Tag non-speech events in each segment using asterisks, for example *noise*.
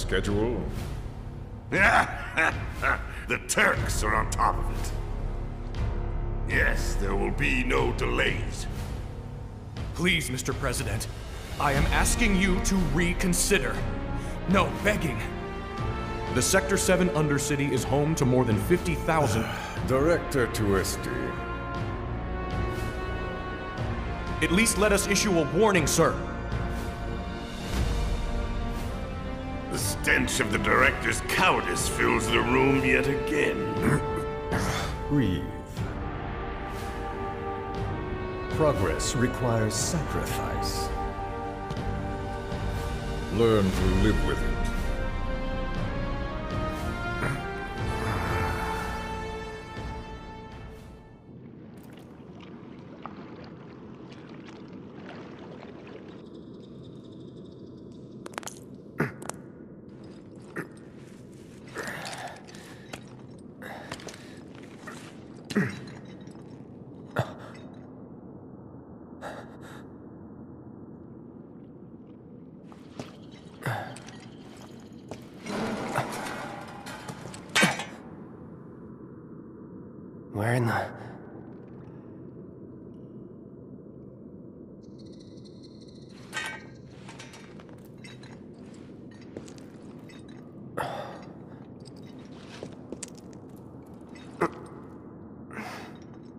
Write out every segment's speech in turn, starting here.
Are we schedule? *laughs* the Turks are on top of it. Yes, there will be no delays. Please, Mr. President, I am asking you to reconsider. No, begging. The Sector 7 Undercity is home to more than 50,000. *sighs* Director Tuesti. At least let us issue a warning, sir. The stench of the director's cowardice fills the room yet again. *clears throat* Breathe. Progress requires sacrifice. Learn to live with it.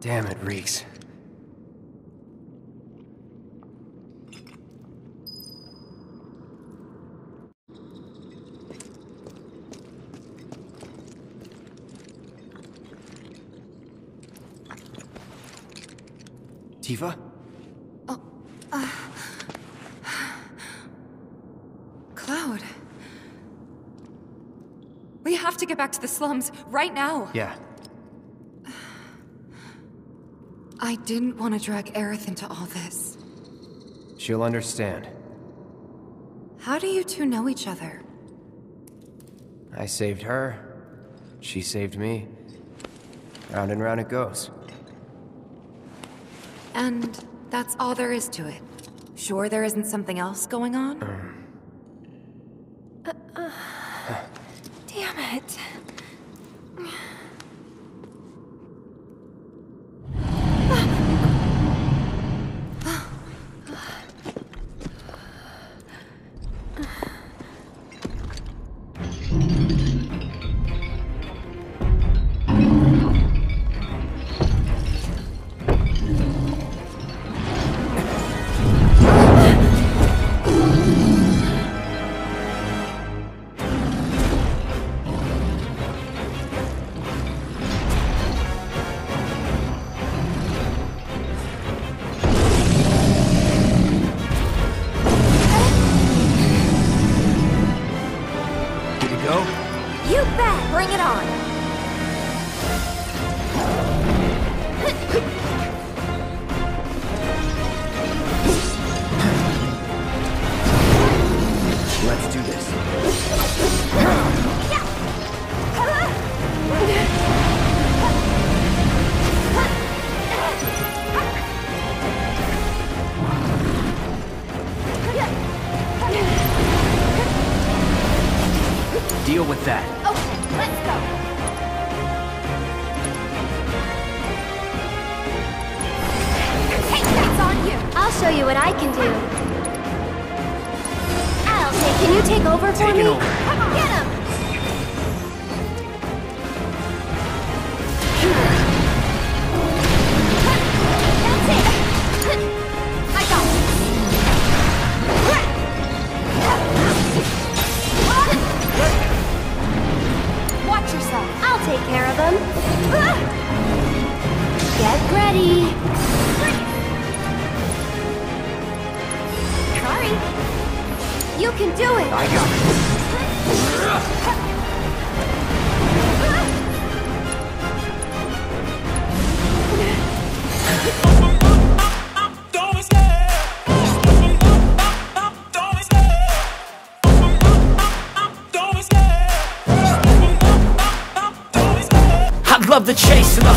Damn, it reeks. Tifa? Oh, uh, Cloud. We have to get back to the slums right now. Yeah. I didn't want to drag Aerith into all this. She'll understand. How do you two know each other? I saved her. She saved me. Round and round it goes. And that's all there is to it. Sure there isn't something else going on? Damn do it! I got it. Love the chase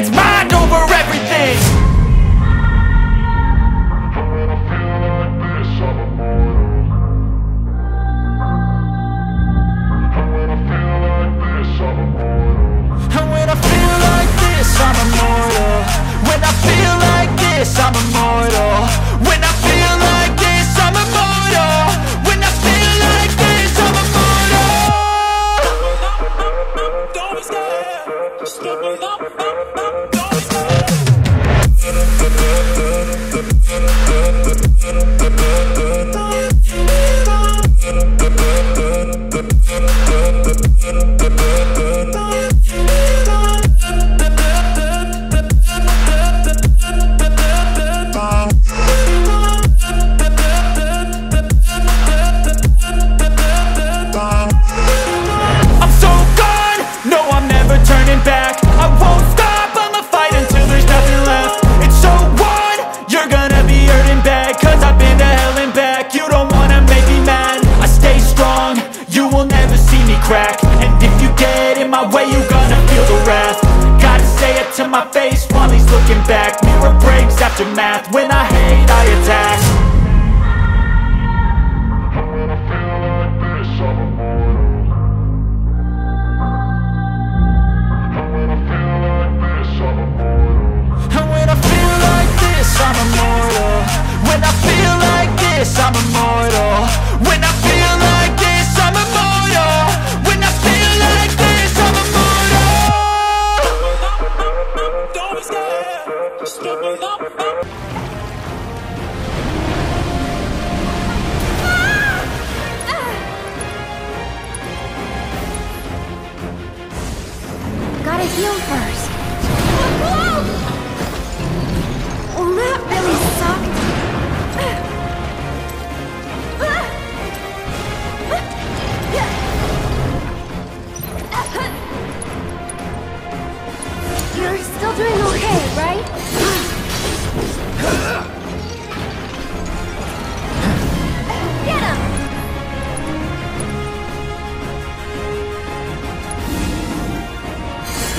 it's mine.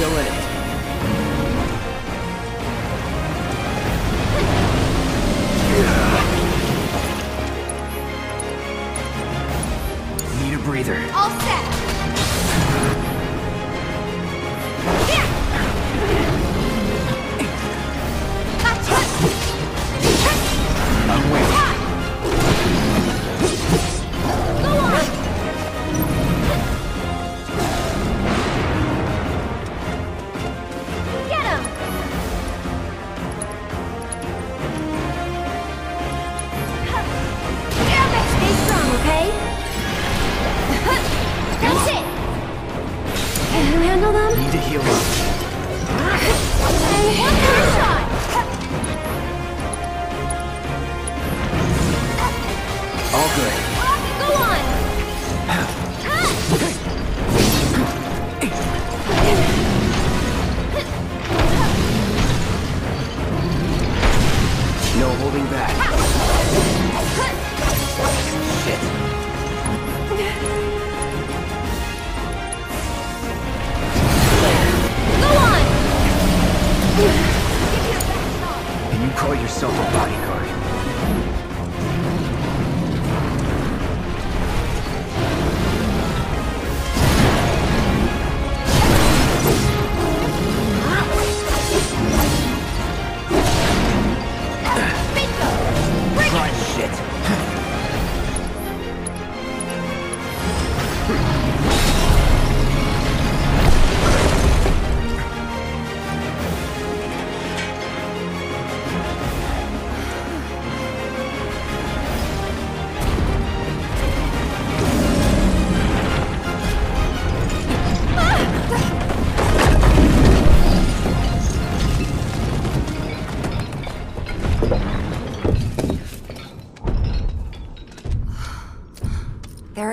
kill it. Need a breather. yourself a bodyguard.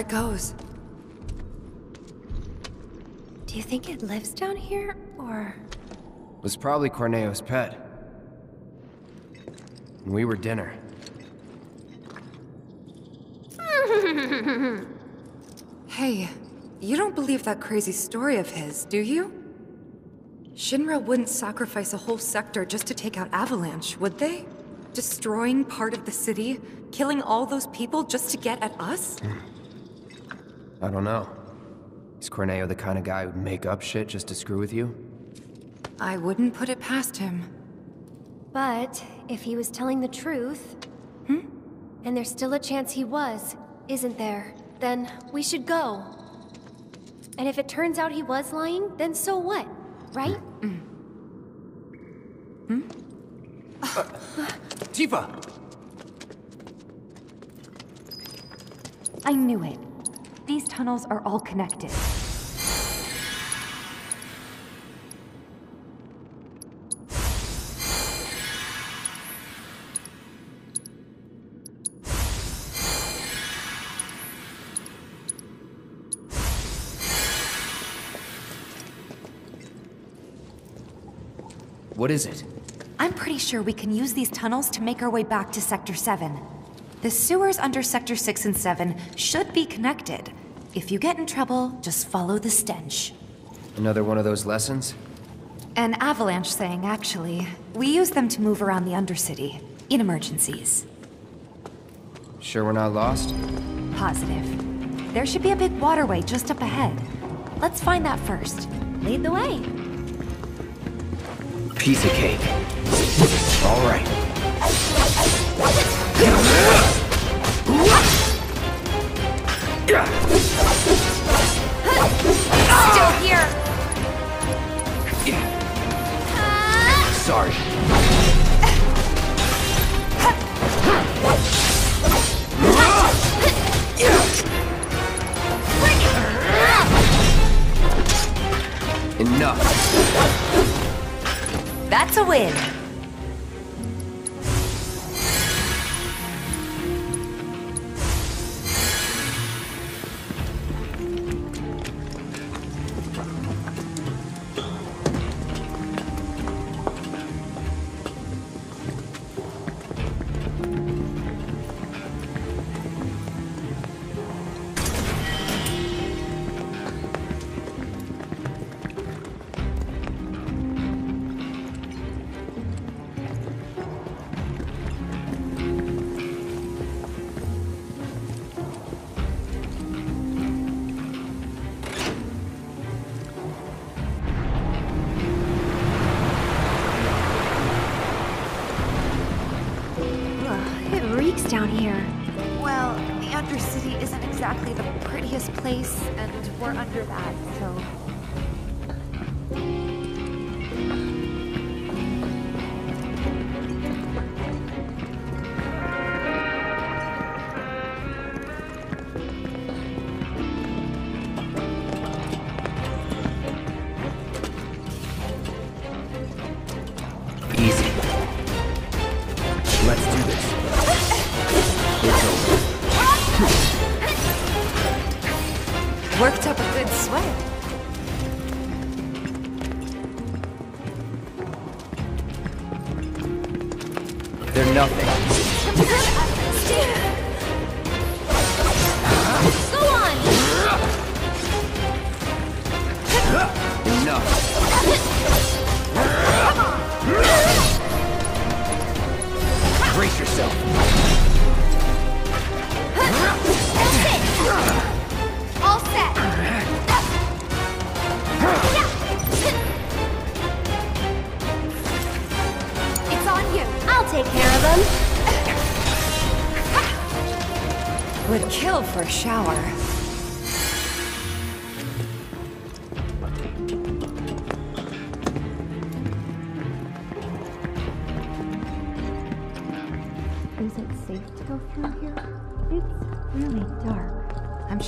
It goes. Do you think it lives down here, or...? Was probably Corneo's pet. And we were dinner. *laughs* Hey, you don't believe that crazy story of his, do you? Shinra wouldn't sacrifice a whole sector just to take out Avalanche, would they? Destroying part of the city, killing all those people just to get at us? Hmm. I don't know. Is Corneo the kind of guy who'd make up shit just to screw with you? I wouldn't put it past him. But, if he was telling the truth... Hmm? And there's still a chance he was, isn't there? Then, we should go. And if it turns out he was lying, then so what? Right? Tifa! I knew it. These tunnels are all connected. What is it? I'm pretty sure we can use these tunnels to make our way back to Sector 7. The sewers under Sector 6 and 7 should be connected. If you get in trouble, just follow the stench. Another one of those lessons? An avalanche thing, actually. We use them to move around the Undercity, in emergencies. Sure we're not lost? Positive. There should be a big waterway just up ahead. Let's find that first. Lead the way. Piece of cake. All right. Still here! Sorry. Enough. That's a win. Exactly the prettiest place, and we're under that, so...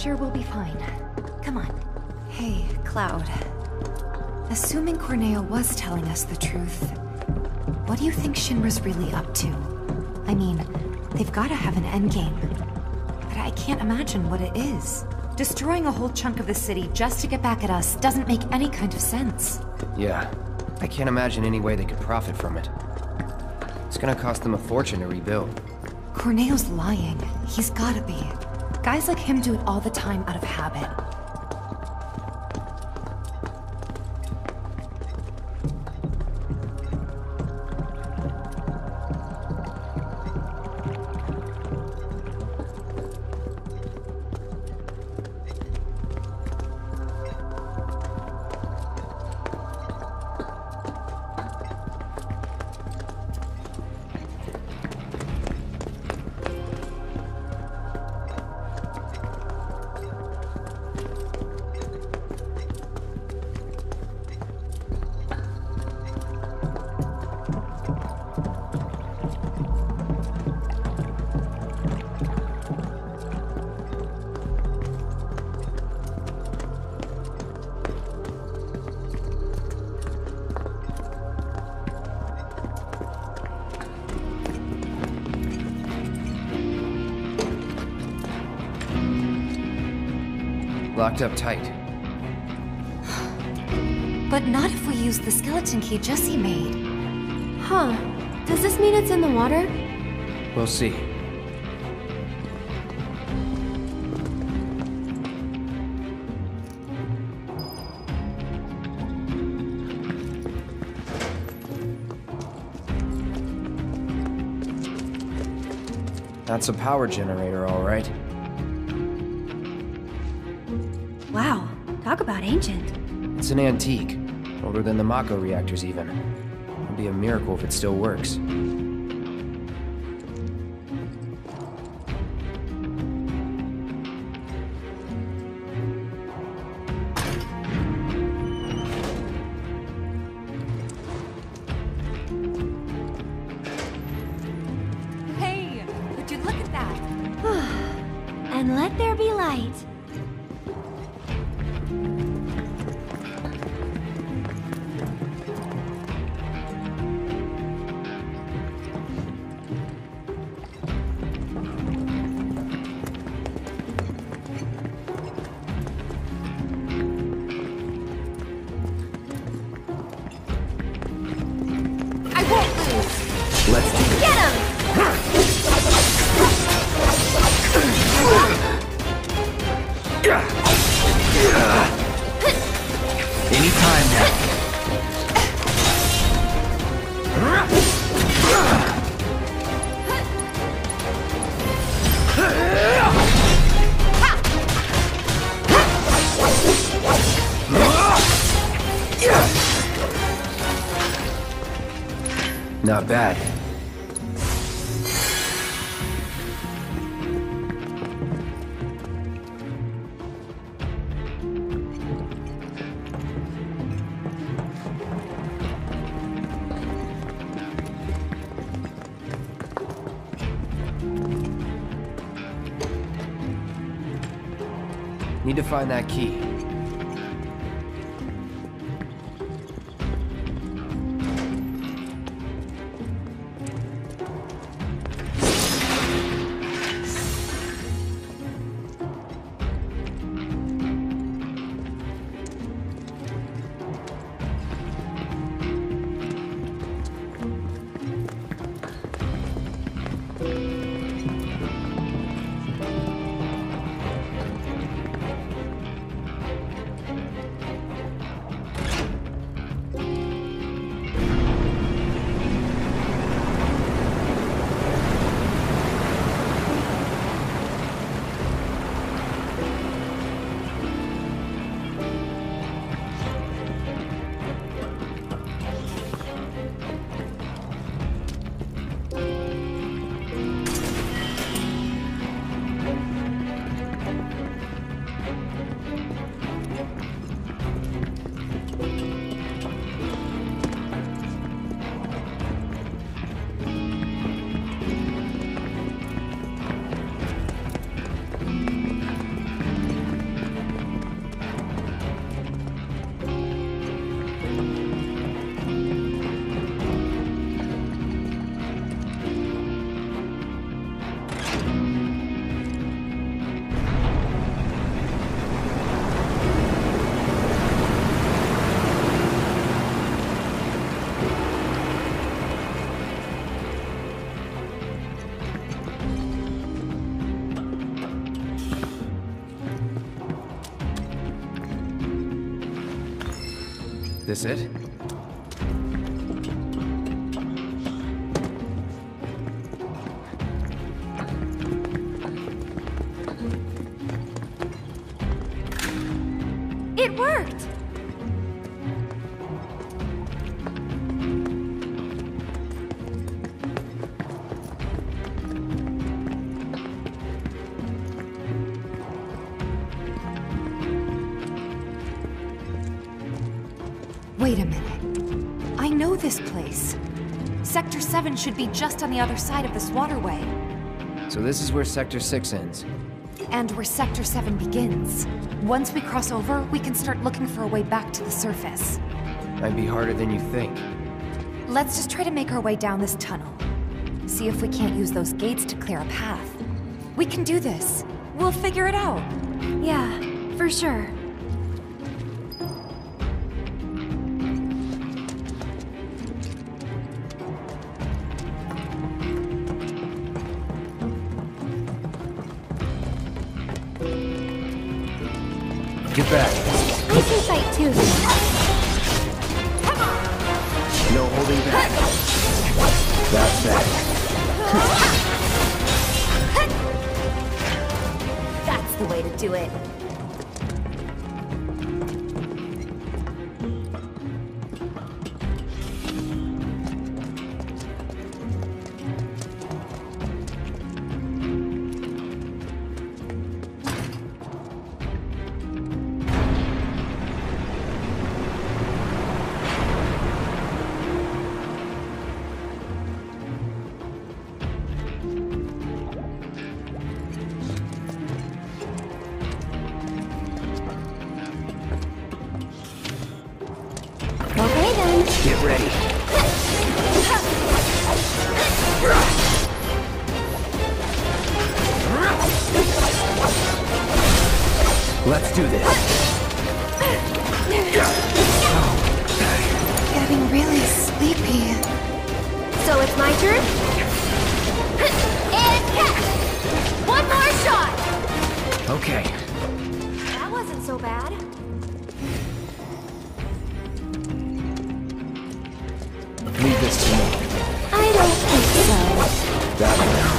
sure we'll be fine. Come on. Hey, Cloud. Assuming Corneo was telling us the truth, what do you think Shinra's really up to? I mean, they've gotta have an endgame. but I can't imagine what it is. Destroying a whole chunk of the city just to get back at us doesn't make any kind of sense. Yeah, I can't imagine any way they could profit from it. It's gonna cost them a fortune to rebuild. Corneo's lying. He's gotta be. Guys like him do it all the time out of habit. Locked up tight. But not if we use the skeleton key Jesse made. Huh. Does this mean it's in the water? We'll see. That's a power generator, all right. Ancient. It's an antique. Older than the Mako reactors, even. It'd be a miracle if it still works. Anytime now. Not bad. Find that key. This it? It worked! 7 should be just on the other side of this waterway. So this is where Sector 6 ends. And where Sector 7 begins. Once we cross over, we can start looking for a way back to the surface. Might be harder than you think. Let's just try to make our way down this tunnel. See if we can't use those gates to clear a path. We can do this. We'll figure it out. Yeah, for sure. Get back. We can fight too. No holding back. That's that. That's the way to do it. Get ready. Let's do this. Getting really sleepy. So it's my turn? And catch! One more shot! Okay. That wasn't so bad. That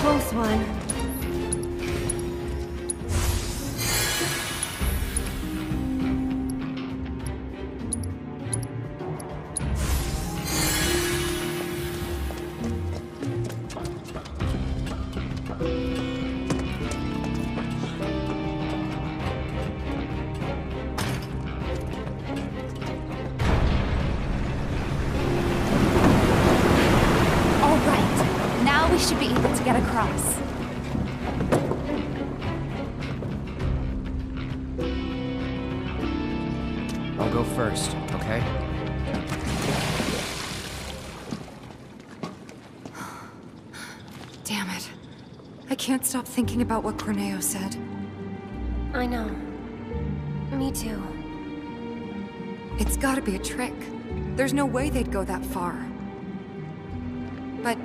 close one. Stop thinking about what Corneo said. I know. Me too. It's gotta be a trick. There's no way they'd go that far. But...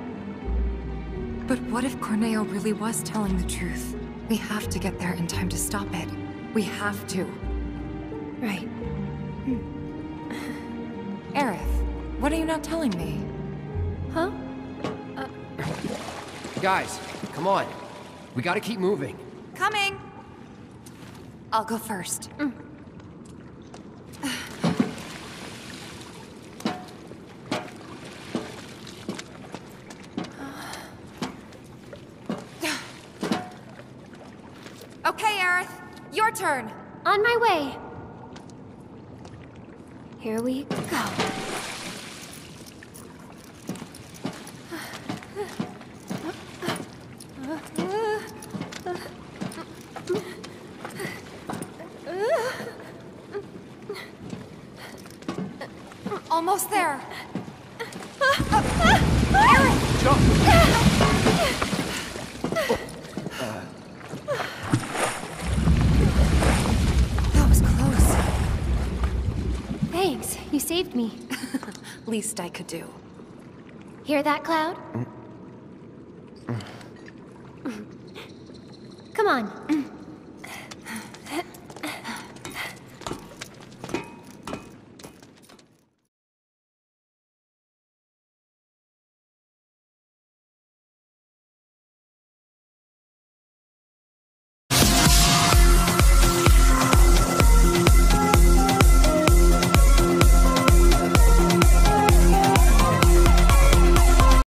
But what if Corneo really was telling the truth? We have to get there in time to stop it. We have to. Right. Hmm. Aerith, what are you not telling me? Huh? Guys, come on. We gotta keep moving. Coming! I'll go first. Mm. *sighs* okay, Aerith. Your turn. On my way. Here we go. Almost there. That was close. Thanks, you saved me. *laughs* Least I could do. Hear that, Cloud? Come